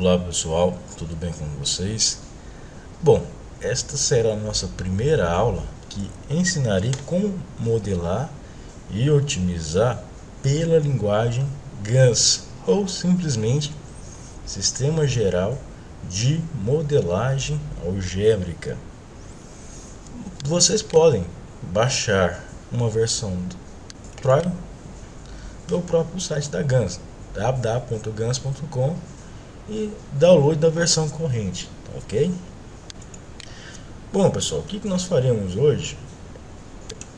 Olá pessoal, tudo bem com vocês? Bom, esta será a nossa primeira aula que ensinarei como modelar e otimizar pela linguagem GANS ou simplesmente Sistema Geral de Modelagem Algébrica. Vocês podem baixar uma versão Pro do próprio site da GANS www.gans.com e download da versão corrente, tá ok? Bom pessoal, o que, nós faremos hoje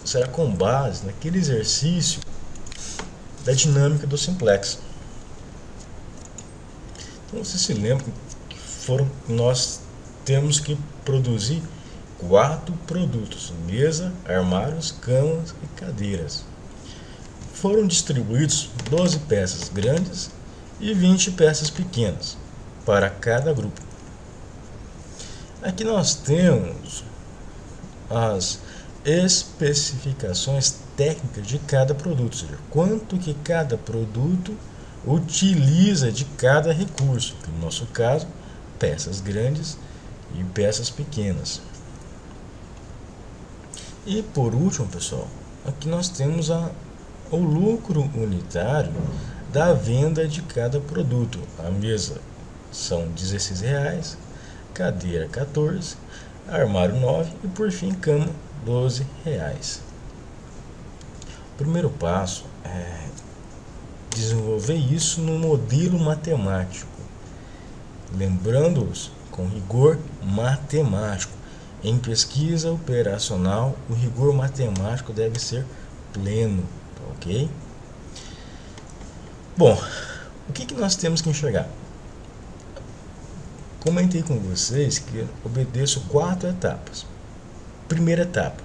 será com base naquele exercício da dinâmica do simplex. Então você se lembra que foram nós temos que produzir quatro produtos: mesa, armários, camas e cadeiras. Foram distribuídos 12 peças grandes e 20 peças pequenas para cada grupo. Aqui nós temos as especificações técnicas de cada produto, ou seja, quanto que cada produto utiliza de cada recurso, que no nosso caso, peças grandes e peças pequenas. E por último, pessoal, aqui nós temos a, o lucro unitário da venda de cada produto. A mesa são 16 reais, cadeira 14, armário 9 e por fim cama 12 reais. O primeiro passo é desenvolver isso no modelo matemático, lembrando-os com rigor matemático. Em pesquisa operacional, o rigor matemático deve ser pleno, tá ok? Bom, o que, que nós temos que enxergar? Comentei com vocês que obedeço quatro etapas. Primeira etapa,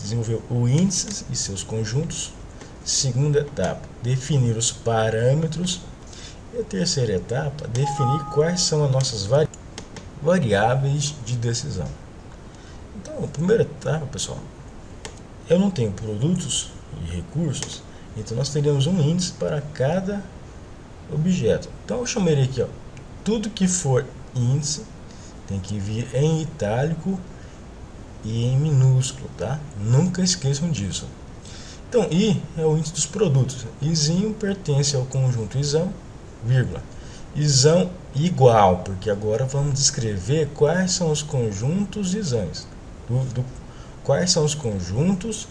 desenvolver o índice e seus conjuntos. Segunda etapa, definir os parâmetros. E a terceira etapa, definir quais são as nossas vari variáveis de decisão. Então, a primeira etapa, pessoal, eu não tenho produtos e recursos então nós teríamos um índice para cada objeto. Então eu chamarei aqui, ó, tudo que for índice tem que vir em itálico e em minúsculo, tá? Nunca esqueçam disso. Então, I é o índice dos produtos. Izinho pertence ao conjunto isão, vírgula. Isão igual, porque agora vamos descrever quais são os conjuntos isãs. Do, do, quais são os conjuntos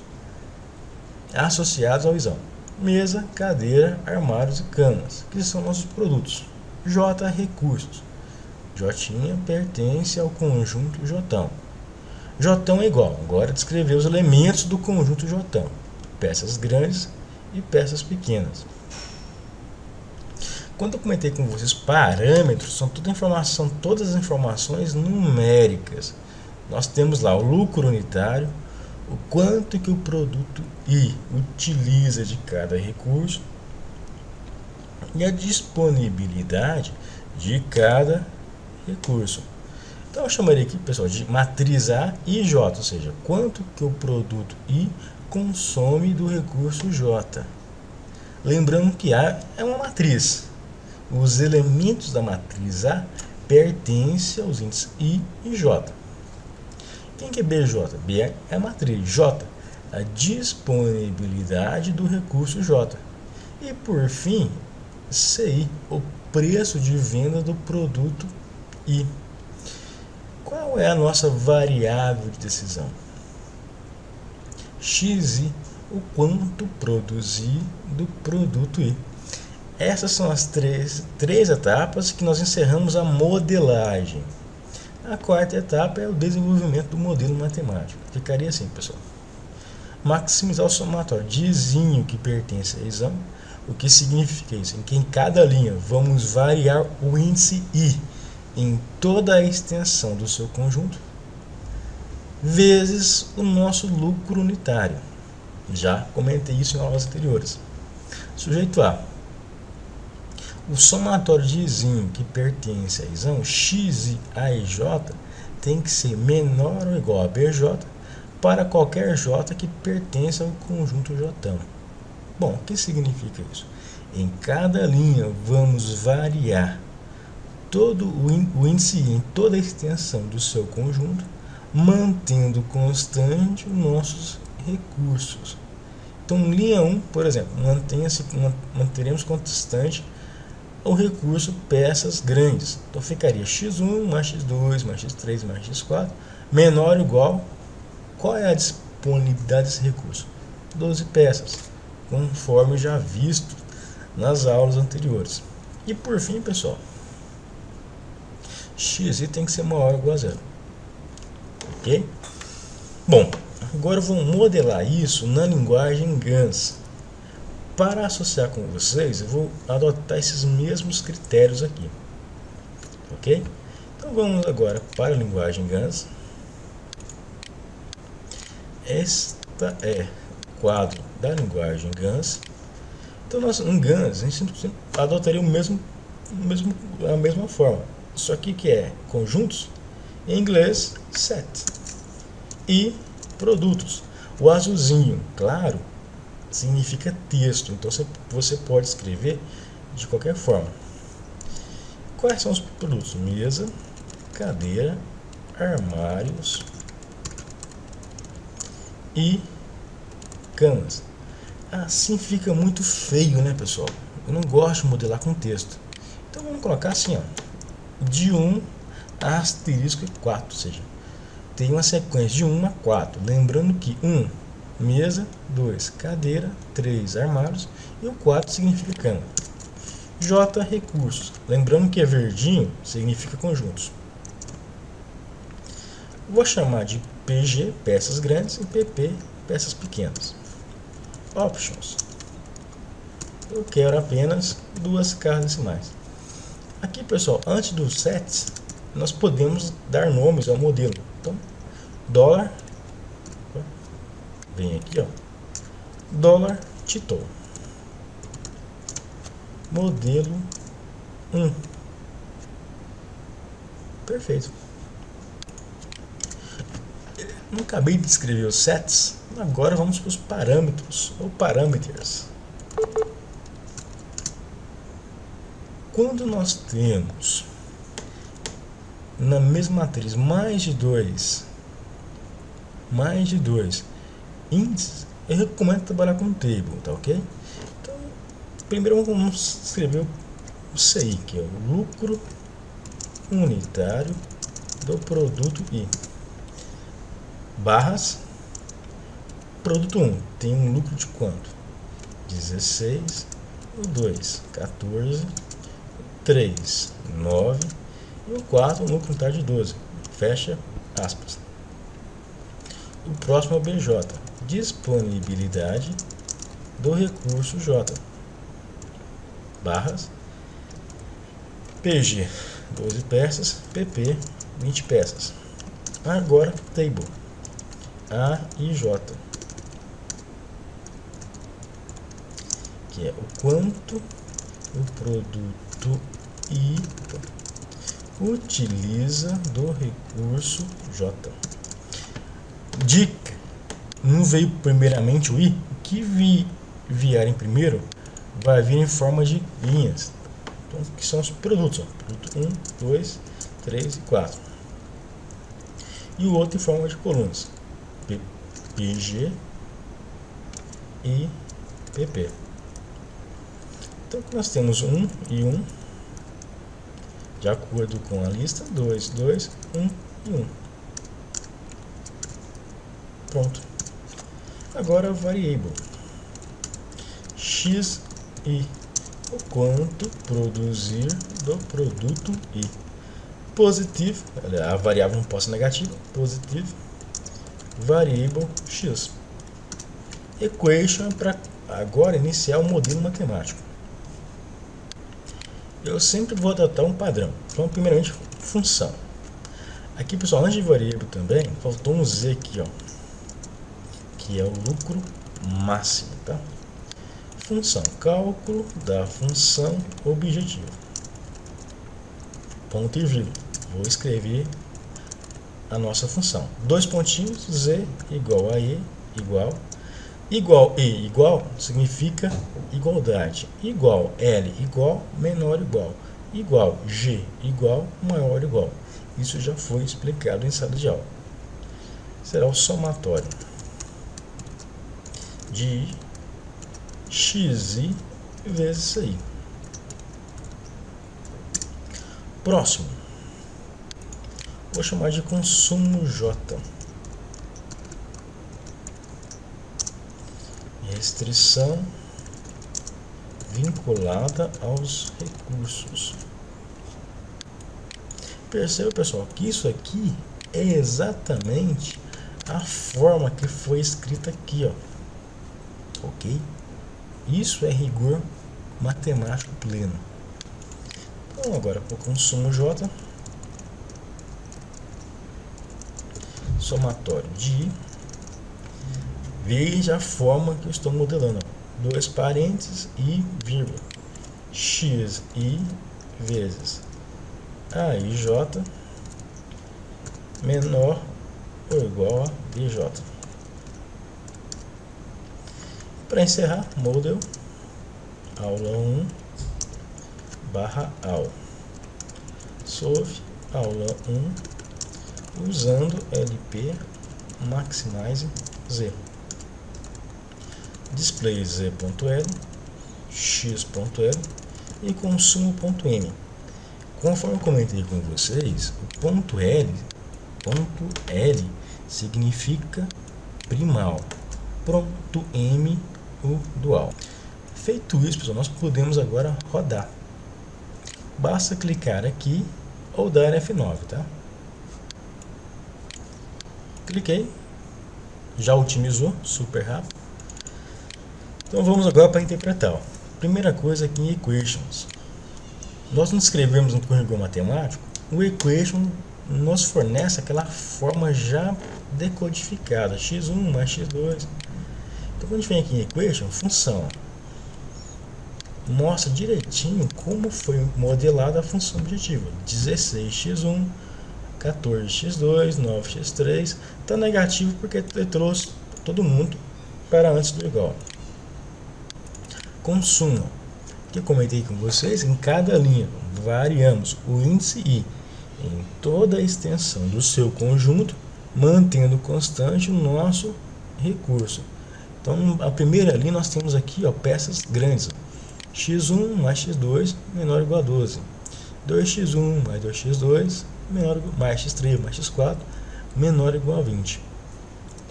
associados ao isão mesa, cadeira, armários e camas, que são nossos produtos. J recursos. J pertence ao conjunto J. J é igual. Agora descrever os elementos do conjunto J. Peças grandes e peças pequenas. Quando eu comentei com vocês parâmetros, são toda informação, todas as informações numéricas. Nós temos lá o lucro unitário, o quanto que o produto I utiliza de cada recurso e a disponibilidade de cada recurso. Então eu chamaria aqui, pessoal, de matriz A e J, ou seja, quanto que o produto I consome do recurso J. Lembrando que A é uma matriz. Os elementos da matriz A pertencem aos índices I e J. Quem que é BJ? B é a matriz. J, a disponibilidade do recurso J. E por fim, CI, o preço de venda do produto I. Qual é a nossa variável de decisão? XI, o quanto produzir do produto I. Essas são as três, três etapas que nós encerramos a modelagem. A quarta etapa é o desenvolvimento do modelo matemático. Ficaria assim, pessoal. Maximizar o somatório de izinho que pertence a isão. O que significa isso? Em que em cada linha vamos variar o índice I em toda a extensão do seu conjunto, vezes o nosso lucro unitário. Já comentei isso em aulas anteriores. Sujeito A o somatório de izinho que pertence a isão x e j tem que ser menor ou igual a bj para qualquer j que pertença ao conjunto j. Bom, o que significa isso? Em cada linha vamos variar todo o índice em toda a extensão do seu conjunto, mantendo constante os nossos recursos. Então, linha 1, por exemplo, mantenha-se, manteremos constante o recurso peças grandes. Então, ficaria x1 mais x2 mais x3 mais x4 menor ou igual. Qual é a disponibilidade desse recurso? 12 peças, conforme já visto nas aulas anteriores. E por fim, pessoal, x tem que ser maior ou igual a zero. Ok? Bom, agora vamos modelar isso na linguagem GANS. Para associar com vocês, eu vou adotar esses mesmos critérios aqui. Ok? Então vamos agora para a linguagem GANS. Esta é o quadro da linguagem GANS. Então nós, em GANS, a gente adotaria o mesmo, o mesmo, a mesma forma. Isso aqui que é conjuntos, em inglês, set. E produtos. O azulzinho, claro, significa texto. Então você, pode escrever de qualquer forma. Quais são os produtos? Mesa, cadeira, armários e camas. Assim fica muito feio, né, pessoal? Eu não gosto de modelar com texto. Então vamos colocar assim, ó, de 1 a asterisco 4, ou seja, tem uma sequência de 1 a 4. Lembrando que 1 mesa, 2 cadeira, 3 armários e o 4 significa cama. J recursos. Lembrando que é verdinho significa conjuntos. Vou chamar de PG peças grandes e PP peças pequenas. Options. Eu quero apenas duas casas decimais. Aqui, pessoal, antes do sets, nós podemos dar nomes ao modelo. Então, dólar vem aqui, ó. Dólar título. Modelo 1. Perfeito. Não acabei de escrever os sets. Agora vamos para os parâmetros ou parâmetros. Quando nós temos na mesma matriz mais de dois mais de dois índices, eu recomendo trabalhar com table, tá ok? Então, primeiro vamos escrever o CI, que é o lucro unitário do produto I. Barras, produto 1, tem um lucro de quanto? 16, o 2, 14, 3, 9 e o 4, um lucro unitário de 12. Fecha aspas. O próximo é o BJ, disponibilidade do recurso J. Barras. PG, 12 peças. PP, 20 peças. Agora, table. A e J. Que é o quanto o produto I utiliza do recurso J. Dica: não veio primeiramente o i, o que vi, vier em primeiro vai vir em forma de linhas, então, que são os produtos: ó, produto 1, 2, 3 e 4. E o outro em forma de colunas: PG e PP. Então, nós temos 1 e 1, de acordo com a lista: 2, 2, 1 e 1. Pronto. Agora variable x e o quanto produzir do produto i. Positivo, a variável não pode ser negativa, positivo, variable x. Equation para agora iniciar o modelo matemático. Eu sempre vou adotar um padrão. Então, primeiramente, função. Aqui, pessoal, antes de variável também, faltou um z aqui, ó que é o lucro máximo, tá? Função, cálculo da função objetivo. Ponto e vírgula. Vou escrever a nossa função. Dois pontinhos, z igual a e igual. Igual e igual significa igualdade. Igual, L igual, menor igual. igual, G igual, maior igual. Isso já foi explicado em sala de aula. Será o somatório de xi vezes isso aí. Próximo. Vou chamar de consumo J. Restrição vinculada aos recursos. Perceba, pessoal, que isso aqui é exatamente a forma que foi escrita aqui, ó. Ok? Isso é rigor matemático pleno. Então, agora para o consumo J, somatório de veja a forma que eu estou modelando. Dois parênteses e vírgula. X i vezes a j menor ou igual a bj. Para encerrar, model aula 1 barra aula. Solve aula 1 usando LP Maximize Z. Display Z.L, X.L e consumo.m. Conforme comentei com vocês, o ponto L, ponto L significa primal, ponto M o dual. Feito isso, pessoal, nós podemos agora rodar. Basta clicar aqui ou dar F9, tá? Cliquei, já otimizou, super rápido. Então vamos agora para interpretar. Ó. Primeira coisa aqui em equations. Nós nos escrevemos no currículo matemático, o equation nos fornece aquela forma já decodificada, x1 mais x2. Então quando a gente vem aqui em equation, função, mostra direitinho como foi modelada a função objetiva. 16x1, 14x2, 9x3. Está negativo porque ele trouxe todo mundo para antes do igual. Consumo. Que eu comentei com vocês, em cada linha variamos o índice i em toda a extensão do seu conjunto, mantendo constante o nosso recurso. Então, a primeira linha nós temos aqui ó, peças grandes x1 mais x2 menor ou igual a 12. 2x1 mais 2x2 menor, mais x3 mais x4 menor ou igual a 20.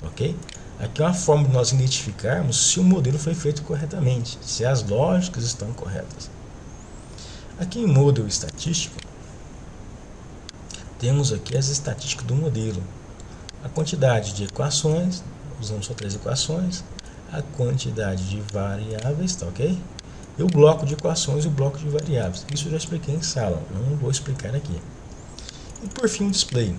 Ok? Aqui é uma forma de nós identificarmos se o modelo foi feito corretamente, se as lógicas estão corretas. Aqui em modelo estatístico, temos aqui as estatísticas do modelo. A quantidade de equações, usamos só três equações, a quantidade de variáveis, tá ok? e o bloco de equações e o bloco de variáveis. Isso eu já expliquei em sala, não vou explicar aqui. E por fim o display.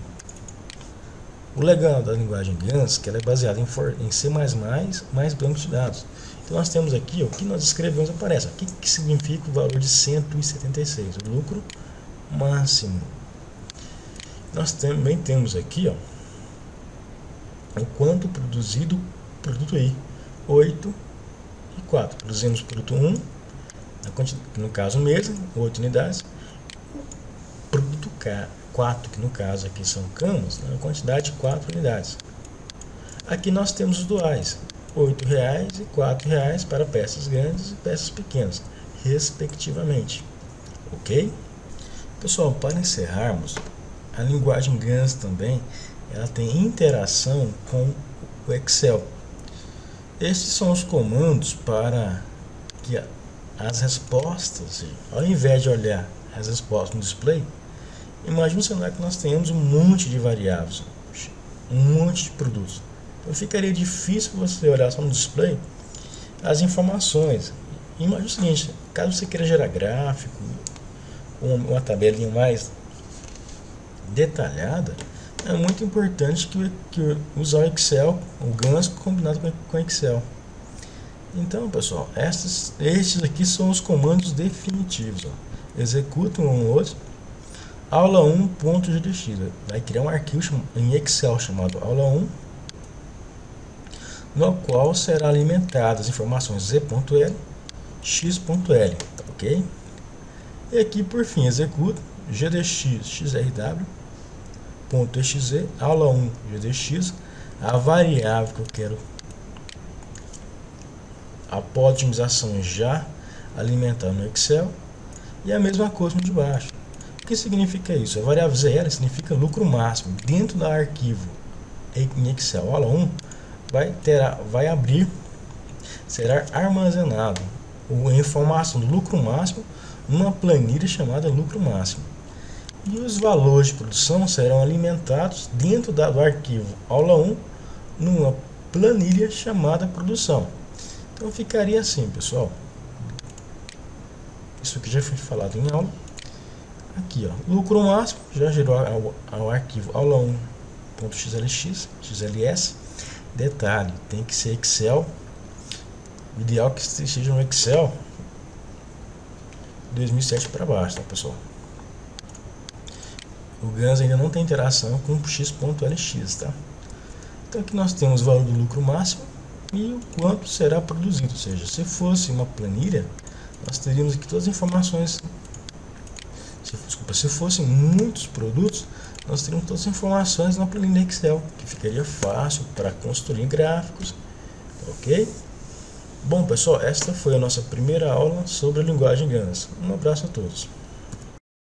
O legal da linguagem GANS é que ela é baseada em, em C++ mais banco de dados. Então nós temos aqui o que nós escrevemos aparece. O que, que significa o valor de 176? O lucro máximo. Nós também temos aqui ó, o quanto produzido produto I. 8 e 4. Produzimos produto 1 no caso mesmo, 8 unidades, produto 4, que no caso aqui são camas, né, a quantidade de 4 unidades. Aqui nós temos os duais, R$ reais e R$ reais para peças grandes e peças pequenas, respectivamente. Ok? Pessoal, para encerrarmos, a linguagem GANS também ela tem interação com o Excel. Esses são os comandos para que as respostas, ao invés de olhar as respostas no display, imagine um cenário que nós tenhamos um monte de variáveis, um monte de produtos. Então ficaria difícil você olhar só no display as informações. Imagine o seguinte, caso você queira gerar gráfico, uma tabelinha mais detalhada, é muito importante que, que usar o Excel, o GANS combinado com o Excel. Então, pessoal, estes, estes aqui são os comandos definitivos. Ó. Executa um ou outro. Aula 1.gdx. Vai criar um arquivo em Excel chamado aula 1, no qual será alimentadas as informações z.l, x.l, tá ok? E aqui, por fim, executo gdx xrw.exe, aula 1 gdx, a variável que eu quero a otimização já alimentar no Excel e a mesma coisa de baixo. O que significa isso? A variável zero significa lucro máximo dentro do arquivo em Excel. Aula 1 vai, terá, vai abrir, será armazenado a informação do lucro máximo numa planilha chamada lucro máximo. E os valores de produção serão alimentados dentro do arquivo aula 1 numa planilha chamada produção. Então ficaria assim, pessoal. Isso aqui já foi falado em aula. Aqui, ó, lucro máximo já gerou ao, ao arquivo aula1.xlx, xls. Detalhe, tem que ser Excel. O ideal é que seja um Excel 2007 para baixo, tá, pessoal? O GANS ainda não tem interação com o x.lx, tá? Então aqui nós temos o valor do lucro máximo e o quanto será produzido, ou seja, se fosse uma planilha, nós teríamos aqui todas as informações. Se, desculpa, se fossem muitos produtos, nós teríamos todas as informações na planilha Excel, que ficaria fácil para construir gráficos, ok? Bom pessoal, esta foi a nossa primeira aula sobre a linguagem GANS. Um abraço a todos.